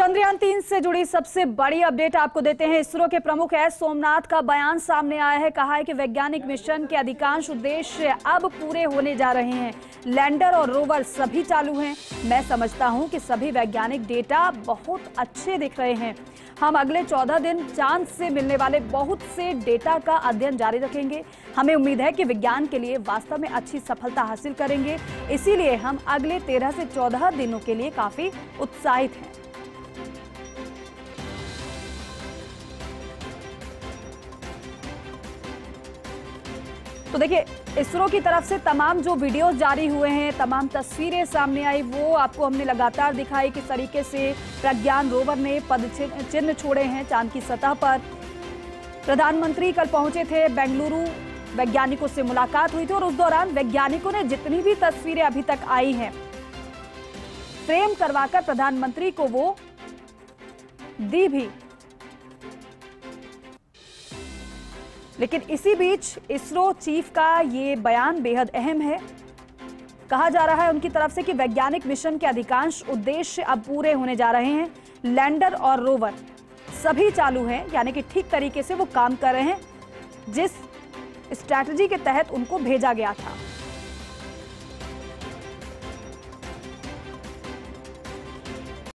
चंद्रयान तीन से जुड़ी सबसे बड़ी अपडेट आपको देते हैं। इसरो के प्रमुख एस सोमनाथ का बयान सामने आया है। कहा है कि वैज्ञानिक मिशन के अधिकांश उद्देश्य अब पूरे होने जा रहे हैं। लैंडर और रोवर सभी चालू हैं। मैं समझता हूँ कि सभी वैज्ञानिक डेटा बहुत अच्छे दिख रहे हैं। हम अगले 14 दिन चाँद से मिलने वाले बहुत से डेटा का अध्ययन जारी रखेंगे। हमें उम्मीद है कि विज्ञान के लिए वास्तव में अच्छी सफलता हासिल करेंगे। इसीलिए हम अगले 13 से 14 दिनों के लिए काफ़ी उत्साहित हैं। तो देखिए, इसरो की तरफ़ से तमाम जो वीडियोस जारी हुए हैं, तमाम तस्वीरें सामने आई, वो आपको हमने लगातार दिखाई किस तरीके से प्रज्ञान रोवर ने पद चिन्ह छोड़े हैं चाँद की सतह पर। प्रधानमंत्री कल पहुँचे थे बेंगलुरु, वैज्ञानिकों से मुलाकात हुई थी और उस दौरान वैज्ञानिकों ने जितनी भी तस्वीरें अभी तक आई हैं, फ्रेम करवाकर प्रधानमंत्री को वो दी भी। लेकिन इसी बीच इसरो चीफ का ये बयान बेहद अहम है। कहा जा रहा है उनकी तरफ़ से कि वैज्ञानिक मिशन के अधिकांश उद्देश्य अब पूरे होने जा रहे हैं। लैंडर और रोवर सभी चालू हैं, यानी कि ठीक तरीके से वो काम कर रहे हैं, जिस स्ट्रैटेजी के तहत उनको भेजा गया था।